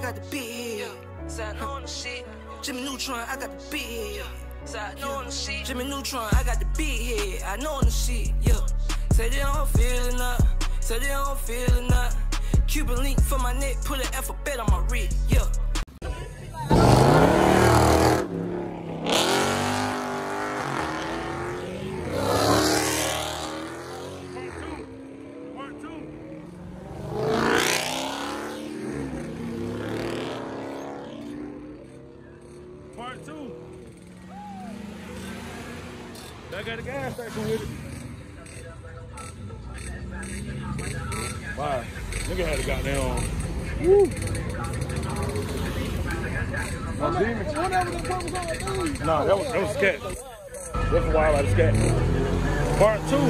got the big head. Side on the shit. Jimmy Neutron, I got the big head. Side on the shit. Jimmy Neutron, I got the big head. I know the shit, yeah. Say they don't feel now. Say they don't feel now. Cuban link for my neck, put an alphabet on my wrist, yeah. Part two. I got a gas station with it. Wow. Nigga had a goddamn. Woo. No demon. Nah, that was that was scat. That's a wild out scat. Part two.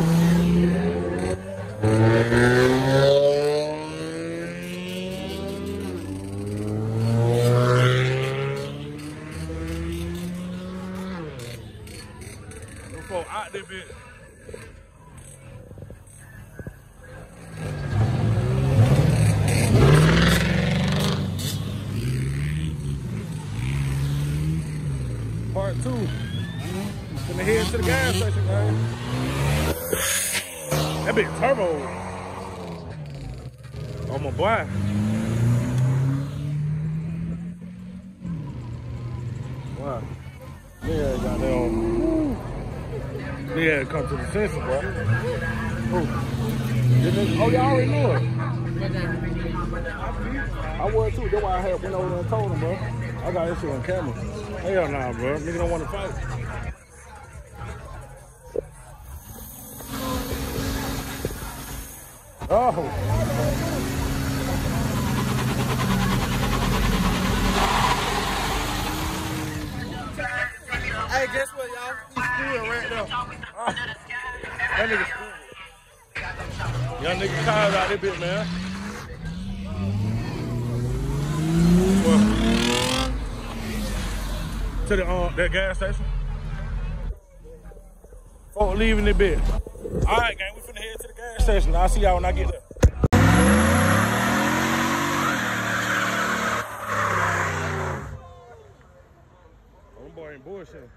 Folk out there. Part two. Gonna head to the gas station, man. That big turbo. Oh my boy. Wow. Yeah, goddamn. Yeah, come to the senses, bro. Oh, oh y'all already knew it. I was too. That's why I had went over there and told him, bro. I got this shit on camera. Hell nah, bro. Nigga don't want to fight. Oh. Bit, man. To the um, that gas station. Folk leaving the bit. All right, gang, we finna head to the gas station. I'll see y'all when I get there. Oh, boy ain't bullshit.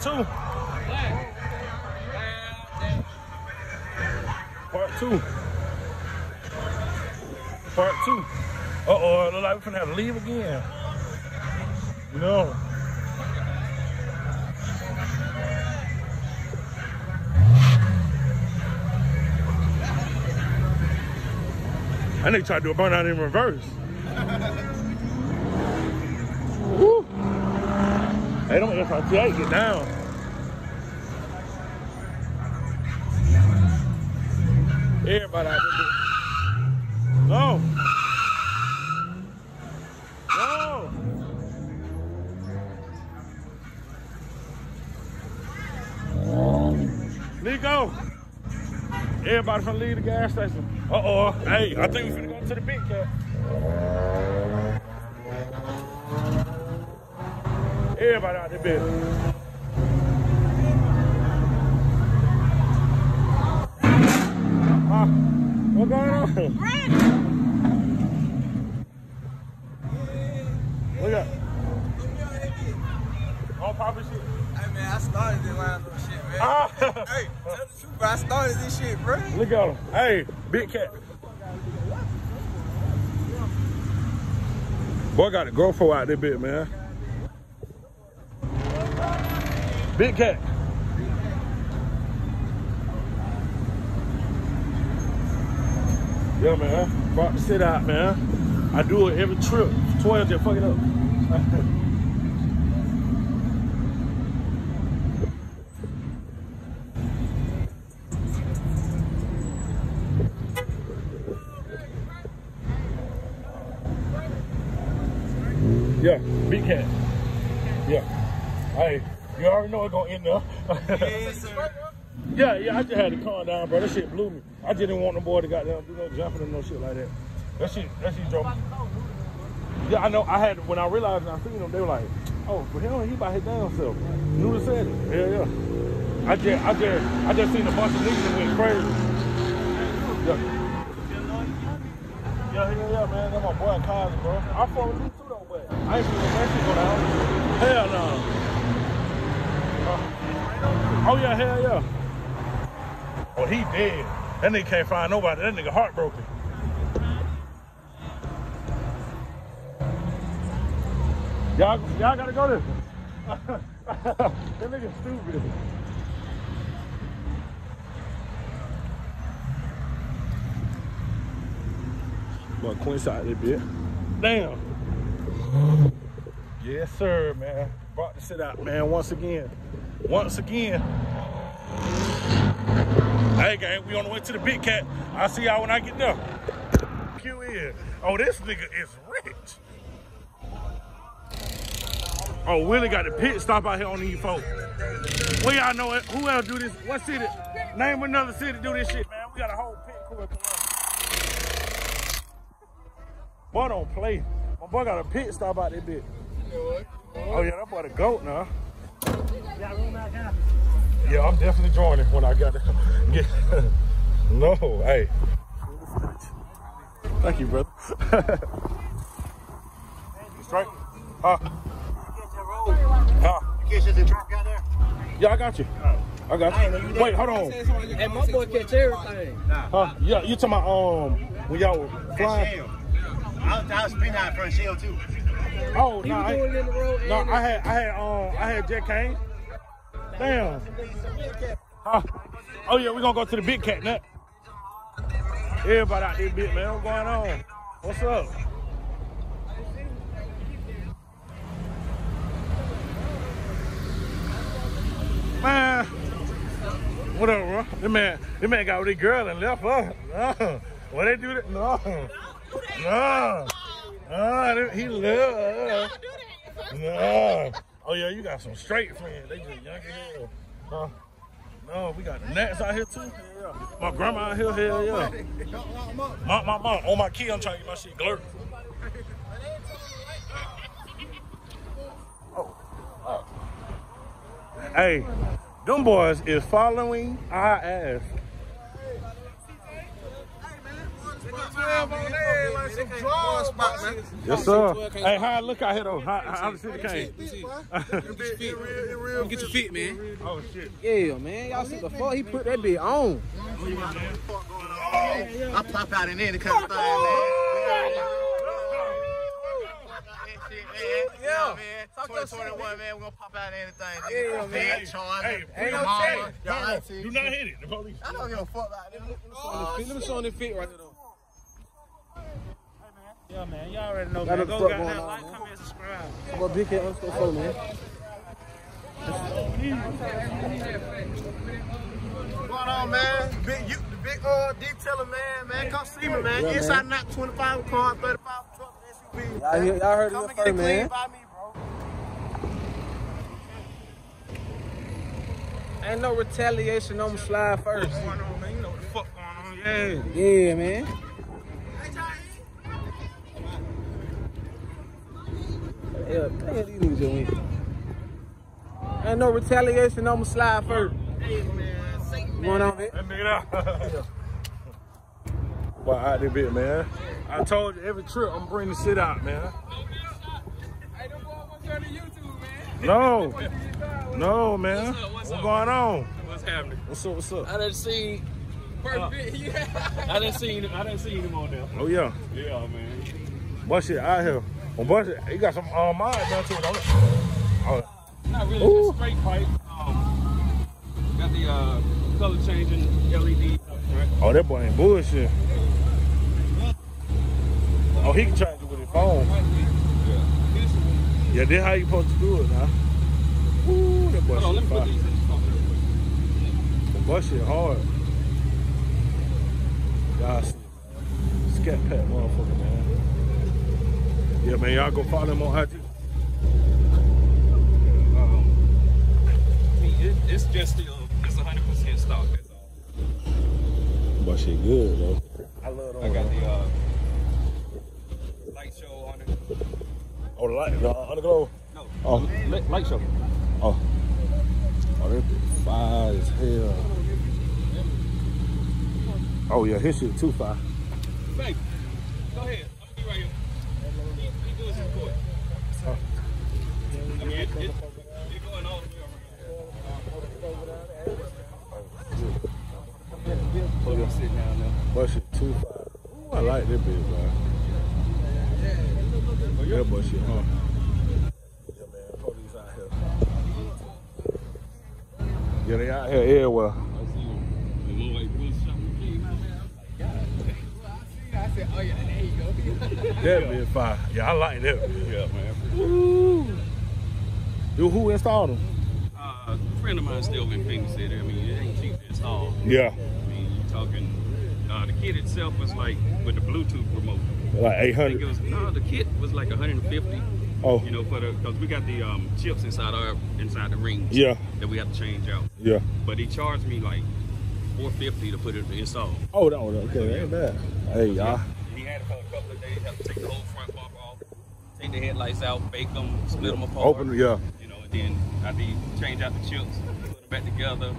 Part two. Part two. Part two. Uh oh, it look like we're gonna have to leave again. No. I need to try to do a burnout in reverse. They don't if I take get down. Everybody out there. No. No. Nico. Everybody from leave the gas station. Uh-oh. Hey, I think we're finna go to the big cat. Everybody out there, bitch. Huh? What going on? Look at. On Papa shit. Hey man, I started this line of shit, man. Ah. hey, tell the truth, bro. I started this shit, bro. Look at him. Hey, big cat. Boy got a GoPro out there bit, man. Big cat. Yeah, man. Brought the sit out, man. I do it every trip. 12 just fuck it up. Yeah, big cat. You already know it's gonna end. Yes, yeah, yeah, I just had to calm down, bro. That shit blew me. I didn't want no boy to goddamn do no jumping and no shit like that. That shit, that shit drove me. Yeah, I know. I had when I realized and I seen them, they were like, "Oh, for him, he about his damn self." Knew to said it. Yeah, yeah. I just, I just, I just seen a bunch of niggas that went crazy. Yeah. Yeah, yeah, yeah, man. That's my boy Cosby, bro. I fuck with him too, though, but I ain't that shit go down. Hell no. Oh, yeah, hell yeah. Oh, he dead. That nigga can't find nobody. That nigga heartbroken. Y'all, y'all gotta go there. that nigga stupid. But Quincy out there, bit. Damn. Yes, sir, man. Brought the shit out, man, once again. Once again. Hey, gang, we on the way to the big cat. I'll see y'all when I get there. Q is. Oh, this nigga is rich. Oh, Willie got the pit stop out here on these folks. Well, y'all know it. Who else do this? What city? Name another city do this shit, man. We got a whole pit crew Columbus. Boy, don't play. My boy got a pit stop out there, bitch. Oh, yeah, that boy the goat now. Yeah, I'm definitely joining when I got to get. no, hey. Thank you, brother. Straight. Huh? Huh? Yeah, I got you. I got you. Wait, hold on. Hey, my boy catch everything. Huh? Yeah, you talking about um when y'all were flying? I was, I was spinning out front shell too. Oh He no, was I, doing in the road. no, I had I had um I had Jet Kane. Damn. Huh? Oh yeah, we're gonna go to the big cat now. Everybody out there, big man. What's going on? What's up? Man, what up, bro? This man, this man got with his girl and left her. No. What they do that? No. No. No, he left. No. Oh yeah, you got some straight friends. They just young as hell. Huh? No, we got Nats out here too. Yeah. My grandma out here, hell yeah. My, my, my, on my key, I'm trying to get my shit glurp. Oh. oh. Hey, them boys is following our ass. Yes, sir. Hey, how I look out here though? How, how the city came? Get your feet, man. Oh shit. Yeah, man. Y'all see before he put that bit on. I pop out in there to come thing, man. Yeah, man. 2021, man. We're gonna pop out anything. Yeah, man. Big charge. Hey, Big no mama. shame. Your auntie. Do not hit it. The police. I don't give a fuck about them. Let me show him the feet right there, though. Yeah, man, y'all already know, Got man. the Go fuck goddamn on, like, man. comment, subscribe. I'm a big head underscore four, man. What's going on, man? Big, you, the big uh, detailer, man. Man, come see me, man. Yeah, Inside man. not 25 car, 35 truck, SUV. Y'all, hear- y'all heard it Come and get first, it clean man. by me, bro. Ain't no retaliation. I'm slide first. What's going on, man? You know what the fuck going on? Yeah. Yeah, man. Yeah, damn, these niggas just went. Ain't no retaliation. I'ma slide first. What's going on, man? That nigga out. Well, out there bit, man. I told you every trip I'm bringing the shit out, man. No, no, man. What's going on? What's happening? What's up? What's up? I didn't see. Perfect. yeah. I didn't see. I didn't see him on there. Oh yeah, Yeah, man. bunch shit out here. Well, bunch shit. You got some uh, mine down too, don't it? Oh, Not really. Ooh. Just straight pipe. Um, got the uh, color changing LED. Right? oh, that boy ain't bullshit. Oh, he can change it with his phone. Yeah. This one. Yeah, this how you supposed to do it now. Ooh, that boy Hold on. Let me put these in. That boy shit hard. Y'all see. Scat Pack motherfucker, man. Yeah, man, y'all go follow him on IG. Um, I mean, it, it's just still. It's 100 percent stock. That's all. Boy, shit good, though. I love them. I got the uh, light show on it. Oh, the light, the underglow. No. Oh. Light, light show. Oh. Oh, that fire as hell. Oh, yeah, his shit too fire. Baby, go ahead. I'm gonna be right here. He, he doing some court. I mean, it, it, it going all the way around. Hold on, sit down now. Boy, shit too fire. Ooh, I like that bitch, bro. Yeah, boy, shit, huh? Yeah, man, police out here. Yeah, they out here everywhere. I see him. The little like Will Shopper came out there. I said, oh yeah, there you go. That bitch fire. Yeah, I like that. Yeah, man. Ooh. Dude, who installed them? Uh, a friend of mine still in Phenix City. I mean, it ain't cheap to install. Yeah, I mean, you're talking. Uh, the kit itself was like with the Bluetooth remote. like I think it 800. was no, the kit was like 150. Oh, You know, for the because we got the um, chips inside our inside the rings. Yeah. That we have to change out. yeah. But he charged me like 450 to put it to install. Oh, that one, okay, that ain't bad. Hey, y'all. He had it for a couple of days. Have to take the whole front bumper off, take the headlights out, bake them, split them apart. Open, yeah. You know, and then I need change out the chips, put them back together,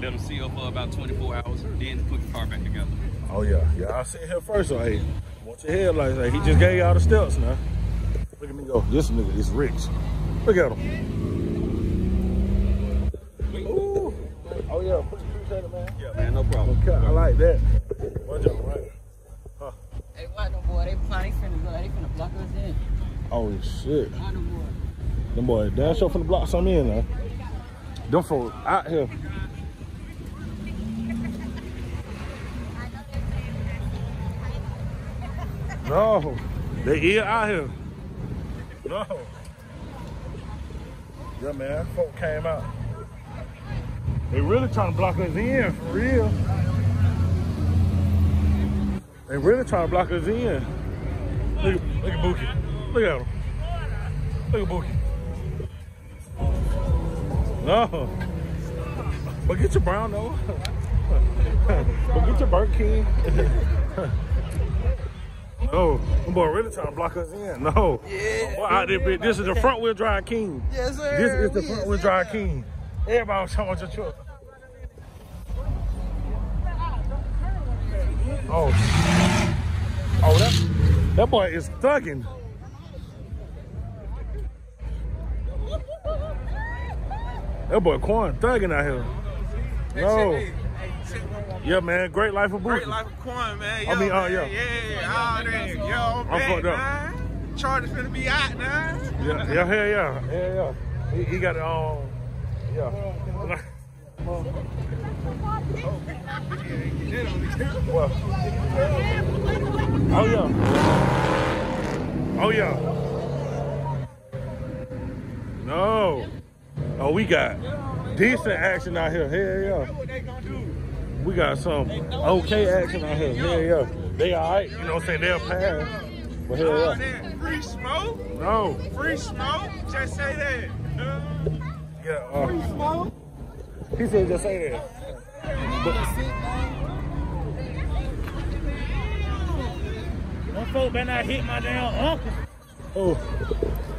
let them seal for about 24 hours, then put the car back together. Oh, yeah. Yeah, I seen him first. So, hey, watch your headlights. Hey, he just gave you all the steps now. Look at me go. This nigga is rich. Look at him. Ooh. Oh, yeah. Appreciate it, man. Yeah, man, no problem. Okay, I like that. Watch out, right? Hey, what no boy? They planning finna go. They finna block us in. Oh, shit. Why no boy? Them boys damn sure finna block some in now. Them folks out here. No, they here out here. No. Yeah, man, folk came out. They really trying to block us in, for real. They really trying to block us in. Look, look at Bookie. Look at him. Look at Bookie. No. But get your brown though. but get your Burger King. no. Boy really trying to block us in. No. Yeah. Boy, out there, bitch. This is the front wheel drive king. Yes, sir. This is the front wheel drive king. Everybody was talking about your truck. Oh. Oh, that, that boy is thugging. That boy Quan thugging out here. No. Yeah, man. Great life of Great Bookie. life of Quan, man. I mean, Yo, oh, man. yeah. Yeah, all that. Yo, I'm back, fucked up. man. Chargers finna be out now. Yeah, yeah, hell yeah. Yeah, yeah. He, he got it on. Yeah. Oh, yeah. Oh, yeah. No. Oh, we got decent action out here. Hell yeah. What they gonna do? we got some okay action out here. Yeah, yeah. They all right. You know what I'm saying? They'll pass. But hell yeah. Free smoke? No. Free smoke? Just say that. Yeah. Uh, Free smoke? he said just say that. Them folk better not hit my damn uncle. Oh.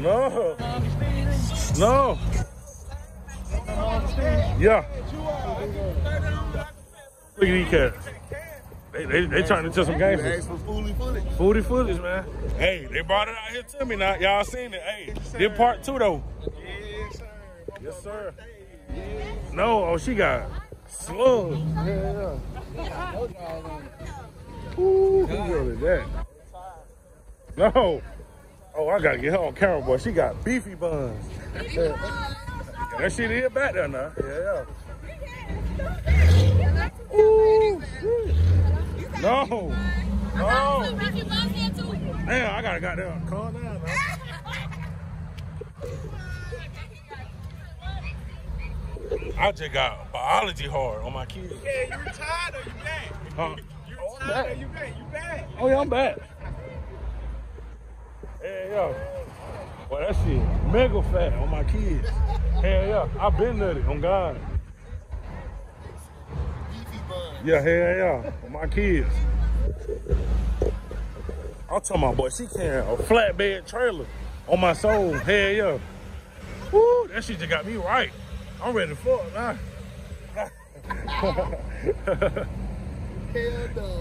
No. No. Yeah. Look at these cats. They, they, they trying to tell some gangsters. for fooly footage. Foodie footage, man. Hey, they brought it out here to me now. Y'all seen it. Hey, did part two though. Yes, sir. Yes, sir. No, oh, she got slugs. Yeah, yeah. Ooh, who is that? No. Oh, I gotta get her on camera, boy. She got beefy buns. that shit is back there now. Yeah, yeah. Ooh, shit. No. No. Damn, I gotta goddamn calm down now. I just got biology hard on my kids. Yeah, you retired or you back? Huh? You retired or you back? You back? Oh yeah, I'm back. Hell yeah. Boy, that shit mega fat on my kids. Hell yeah. I been nutty on God. Yeah, hell yeah. On my kids. I'm talking about, boy, she carrying a flatbed trailer on my soul. Hell yeah. Woo, that shit just got me right. I'm ready to fuck now.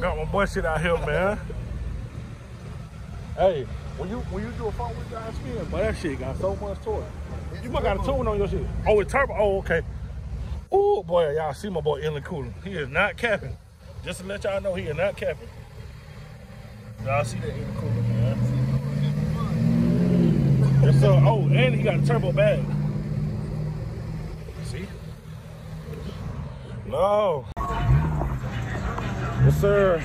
Got my boy shit out here, man. Hey, when you when you do a front wheel drive spin, but that shit got so much torque. You might got a tune on your shit. Oh, it's turbo. Oh, okay. Oh boy, y'all see my boy intercooler. He is not capping. Just to let y'all know, he is not capping. Y'all see that intercooler, man. Yes, sir. Oh, and he got a turbo bag. See? No. Yes, sir.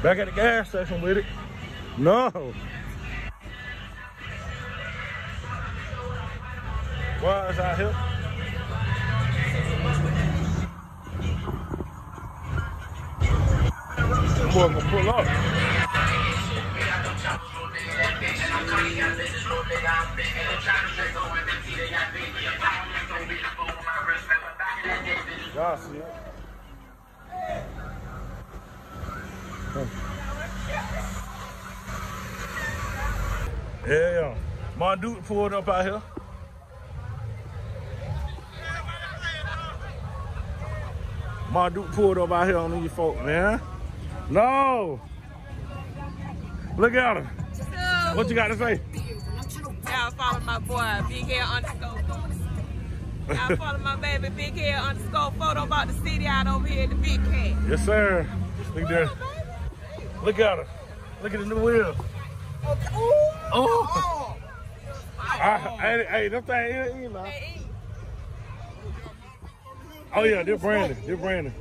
Back at the gas station with it. No. Is out here? Boy, gonna pull up. Y'all see it. Yeah. My dude pulled up out here. My dude pulled up out here on these folk, man. No. Look at him. What you got to say? Y'all follow my boy, Big Hair underscore. Y'all follow my baby, Big Hair underscore photo about the city out over here the Big Cat. Yes, sir. Look there. Look at her. Look at the new wheel. Oh. oh. I, hey, hey, them thing in, in now. Oh yeah, they're Brandon. They're Brandon.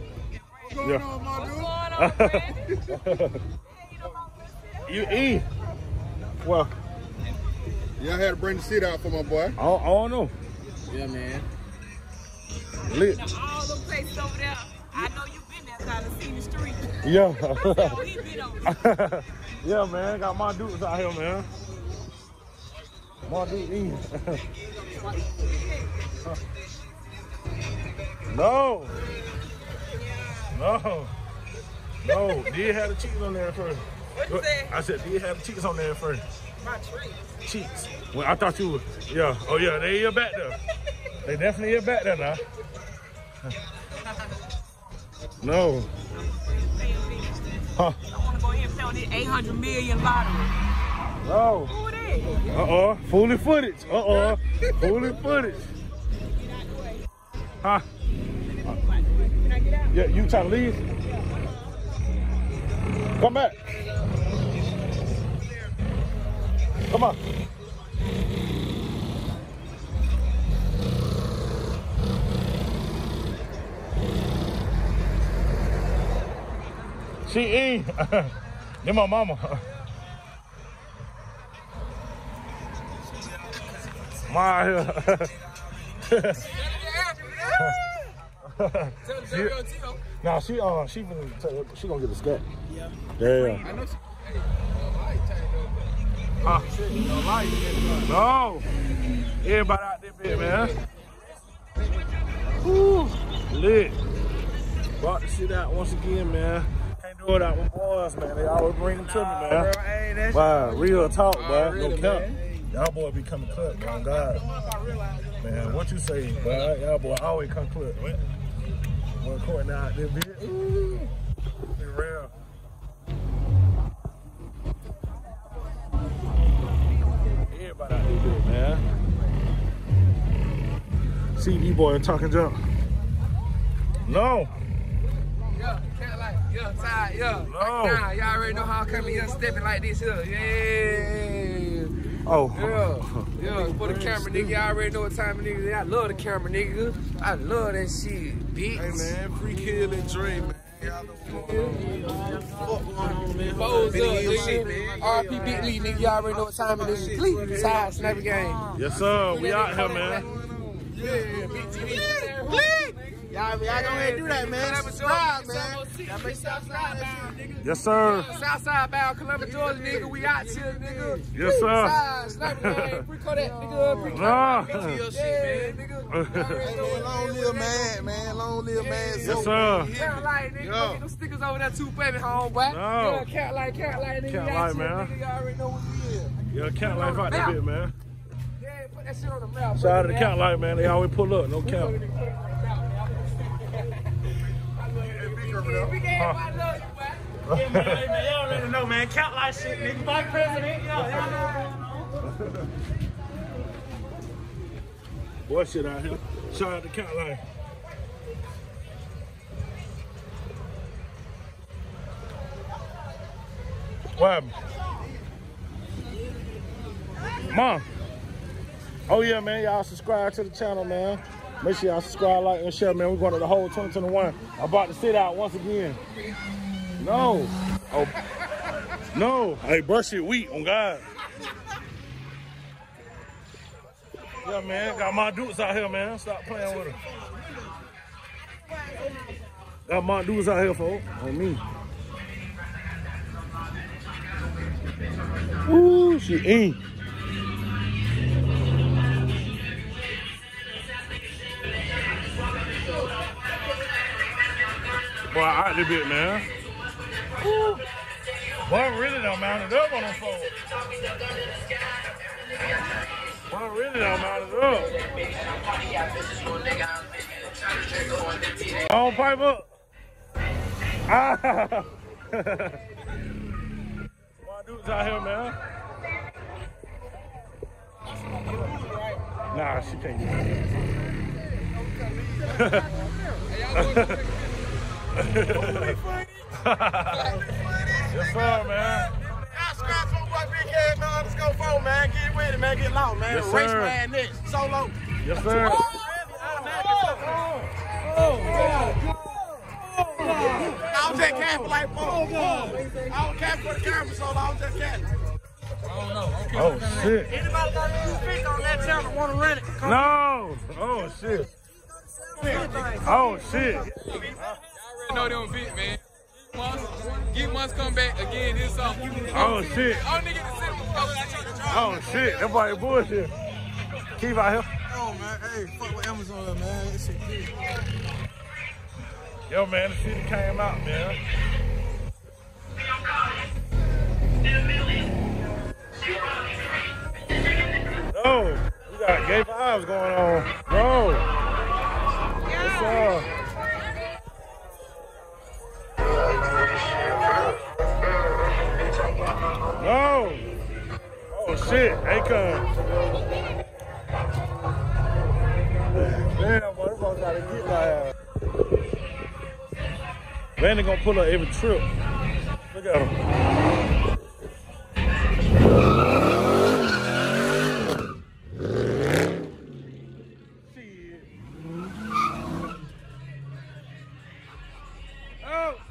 Yeah. What's going on, Brandon? You eat. Well, Y'all had to bring the seat out for my boy. I don't, I don't know. Yeah, man. Lit. All them places over there. I know you've been there, so I've seen the street. Yeah. So oh, he been over. yeah, man. Got my dudes out here, man. My dude eating. No. No. No. Did you have the cheeks on there first. What you say? I said, did you have the cheeks on there first. My tree. Cheeks. Well, I thought you were. Yeah. Oh, yeah. They here back there. They definitely here back there now. No. Huh. I want to go ahead and play on this 800 million lottery. No. Who it is? Uh-oh. Fully footage. Uh-oh. Fully footage. Huh? Can I get out? Yeah, you trying to leave? Come back. Come on. She in. Then my mama. My She- to go Tito. Nah, she uh she finna she gonna get a scat. Yeah. Yeah. I know she. Hey, uh, light changed. Shit, you know, light. No. Everybody out there, man. Woo. Lit. Brought the shit out once again, man. Can't do it out with boys, man. They always bring them to me, man. Hey, Wow, real talk, really, no man. Y'all boy be coming clip, man. God. Man, what you say, boy? Y'all boy always come clip. One now out there, bitch. Ooh. Be real. Everybody out bitch, man. CD boy talking jump. No. Yeah, like, yeah, side, yeah. No. Now, y'all already know how I'm coming here stepping like this here. Yeah. Oh. Yeah, yeah, for the camera, nigga. Y'all already know what time of nigga. I love the camera, nigga. I love that shit, bitch. Hey man, free kill and Dre, man. Y'all know what's going on. Fuck going man. Foes up, nigga. man. RP Big Lee, nigga. Y'all already know what time it is. Sleep. Side sniper game. Yes, sir. We out here, man. Yeah, Big TV. Y'all, y'all go ahead and do that, man. Subscribe, man. Make subscribe that. Yes, sir. Southside bound, Columbus, Georgia, nigga. We out here, nigga. Yes, sir. Side sniper game. Free Kodak, nigga. Free Nah. Kodak. Yeah, nigga. Long live man, man. Long live man. Yes, sir. Count nigga. Go get them stickers over there too, baby, home, boy. No. Yeah, count light, count light, nigga. Count We out light, here, man. Y'all already know what we is. Yeah, Count Life out there, bit, man. Yeah, put that shit on the map. Shout out to Count Life, man. They always pull up, no count. Yeah, man, y'all already know, man. Count like shit, nigga. President, y'all, y'all. Boy, shit out here. Shout out to Count Life. What happened? Mom. Oh yeah, man. Y'all subscribe to the channel, man. Make sure y'all subscribe, like, and share, man. We're going to the whole 2021. I'm about to sit out once again. No. Oh. No. Hey, brush it wheat on God. Yeah, man. Got my dudes out here, man. Stop playing with them. Got my dudes out here, folks. On me. Ooh, she ain't. Boy, I out this bit, man. Ooh. Boy, I really done mounted up on them folks. Boy, I really done mounted up. I don't pipe up. Ah. My dudes out here, man. Nah, she can't get Yes, sir, man. Y'all subscribe to my Big Head, man. Underscore phone, man. Get with it, man. Get loud, man. Yes, Race man next. Solo. Yes, sir. Oh. I was just capping like four. I was capping for the camera, so I was just capping. Oh, shit. Anybody got any speak on that channel want to run it? No. Oh, shit. Oh, shit. Already know them fit, man. Get months come back again this summer. Oh, shit. Oh, nigga, the simple Oh, shit. That boy bullshit. Keep out here. Oh man, hey, fuck with Amazon, man. That shit good. Yo, man, the city came out, man. No, we got gay vibes going on. No. What's up? No. Oh shit, Akon. Damn, boy, this gotta get my gonna pull up every trip. Look at him. Shit. Oh.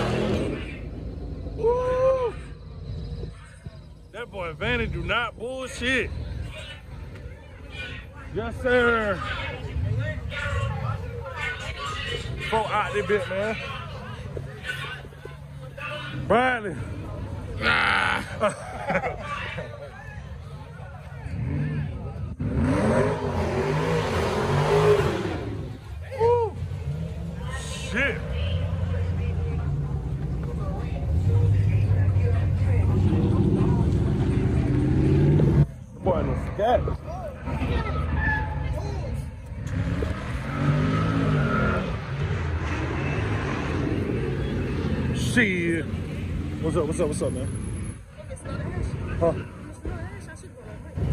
Vanny do not bullshit. Yes, sir. Go out there bit, man. Bradley. Nah. Woo. Shit. Boy, no scat. Shit. What's up? What's up? What's up, man? Huh?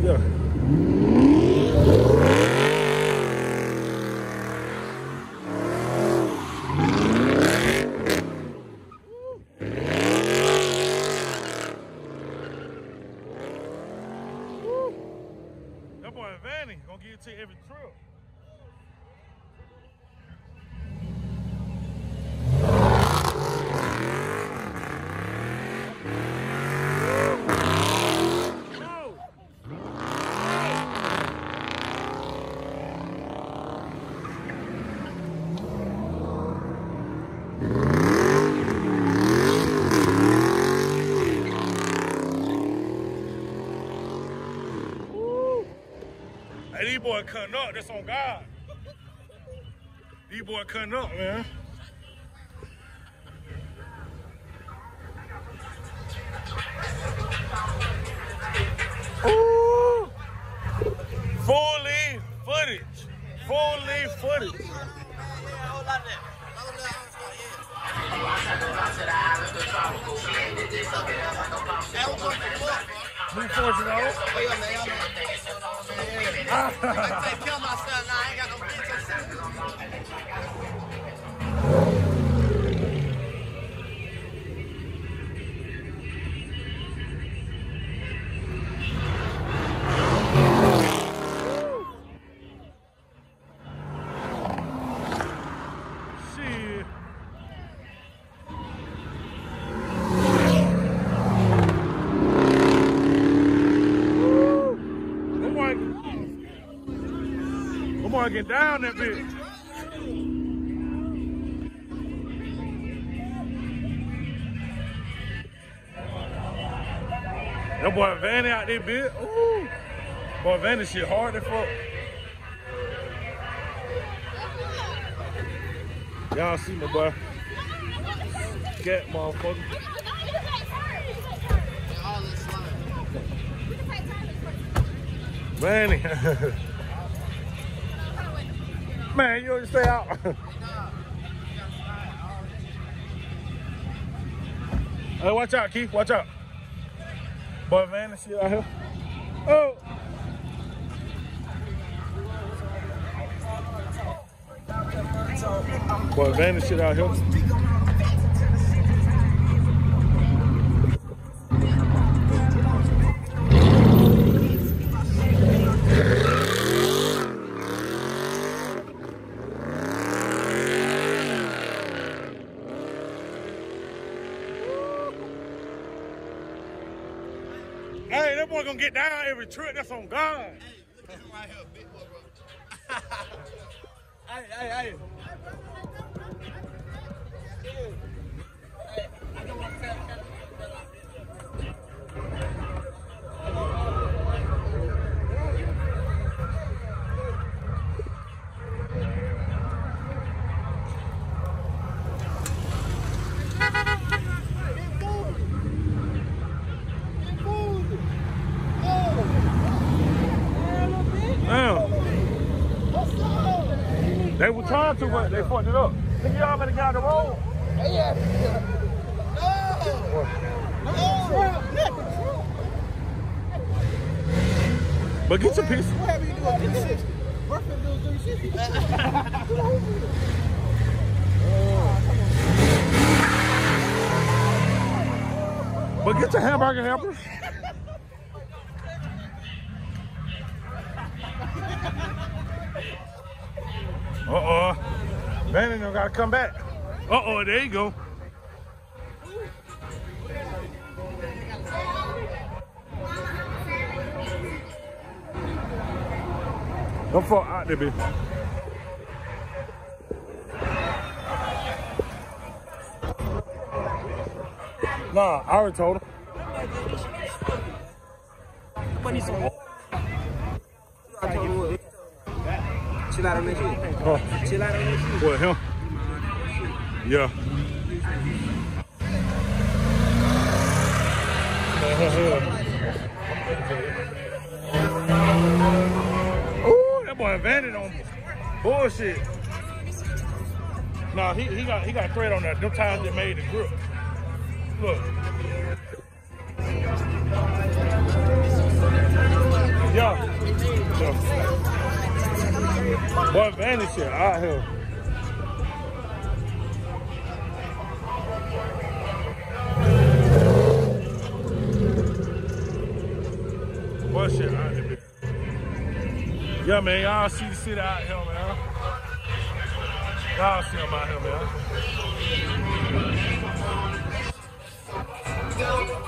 Yeah. That boy Vanny gonna give it to you every trip. Hey, these boy cutting up. That's on God. These boy cutting up, man. Ooh. Down that bitch. That boy Vanny out there, bitch. Ooh. Boy, Vanny shit hard as fuck. Y'all see my boy. Cat motherfucker. Manny. Man, you just stay out. hey, watch out, Keith. Watch out. Boy, Vanny shit out here. Oh. Boy, Vanny shit out here. Gonna get down every trip. That's on God. Right here, big boy, bro. Hey, hey, hey. Damn. They were trying to, but they fucked it up. Think y'all better get out the road. But get your piece. Whatever you do, 360. We're finna do 360. But get your hamburger helper. Uh-oh. Vanny don't gotta come back. Uh-oh, there you go. Don't fall out there, bitch. Nah, I already told her. Chill out on that shit. Chill out on that shit. what, him? Yeah. Ooh, that boy Vandy on bullshit. Nah, he, he got he got thread on that. Them ties that made the grip. Look. Yeah. yeah. Boy, shit out here. Boy, shit out here. Yeah, man, y'all see the city out here, man. Y'all see them out here, man.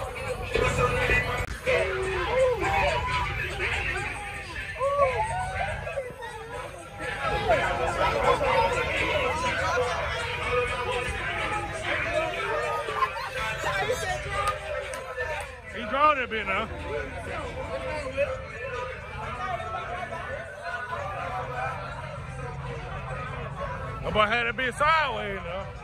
Now. That boy had it bit sideways now.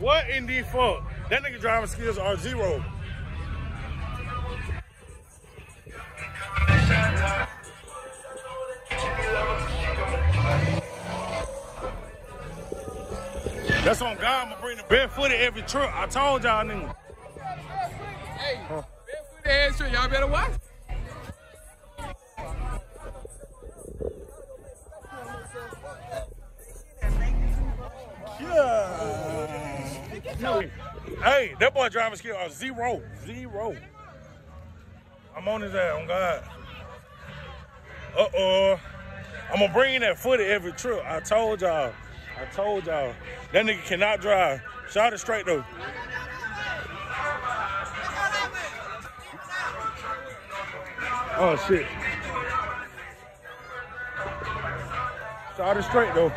What in the fuck? That nigga driving skills are zero. That's on God. I'm gonna bring the barefoot in every truck. I told y'all niggas. Hey, barefoot ass shit, y'all better watch. Hey, that boy driving skill are uh, zero. Zero. I'm on his ass, on God. Uh-oh. I'm gonna bring in that foot at every trip. I told y'all. I told y'all. That nigga cannot drive. Shot it straight though. Oh shit. Shot it straight though.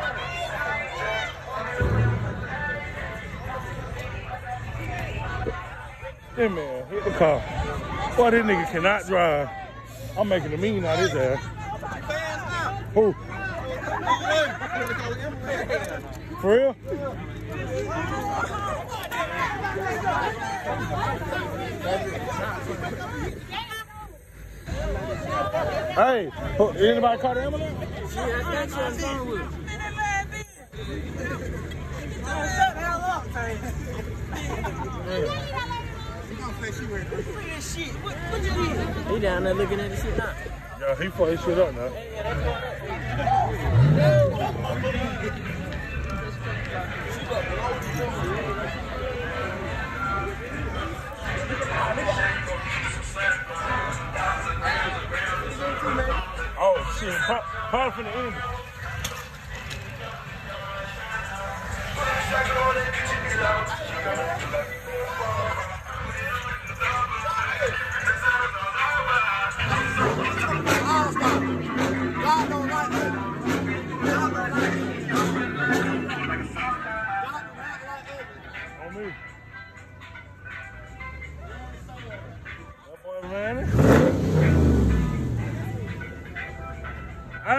Yeah, man, hit the car. Boy, this nigga cannot drive. I'm making a mean out of his ass. Who? For real? Hey, anybody call the ambulance? He down there looking at the shit now. Yeah, he fucked his shit up now. Oh shit, part from the end.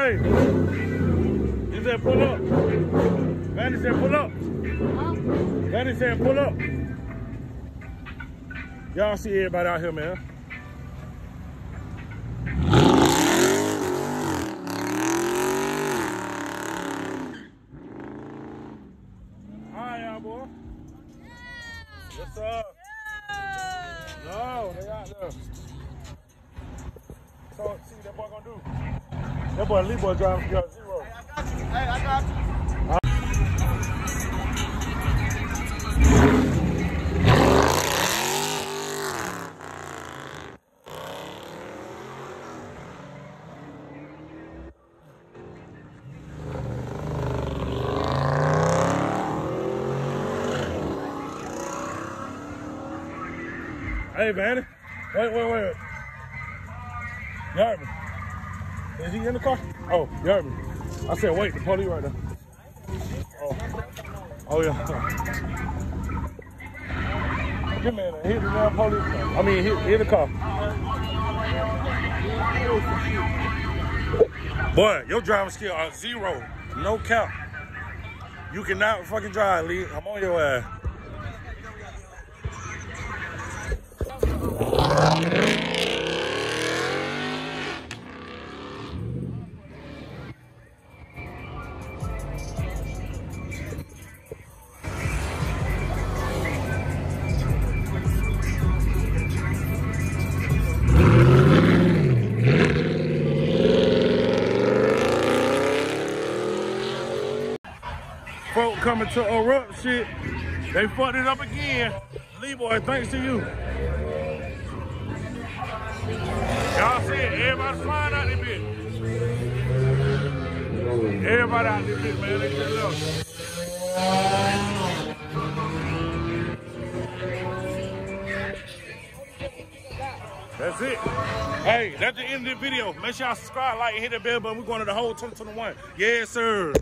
Hey, he said pull up. Manny said pull up. Manny said pull up. Y'all see everybody out here, man. Boy Lee boy driving got zero. Hey, I got you. Hey, man. Wait, wait, wait. You? Is he in the car? Oh, you heard me. I said, wait, the police right there. Oh, oh yeah. Get man, hit the damn police. I mean, hit, hit the car. Boy, your driving skill are zero. No cap. You cannot fucking drive, Lee. I'm on your ass. Folk coming to erupt shit. They fucked it up again. Lee boy, thanks to you. Y'all see it, everybody flying out this bitch. Everybody out this bitch, man. They just love. That's it. Hey, that's the end of the video. Make sure y'all subscribe, like, and hit that bell button. We're going to the whole 2021. Yes, sir.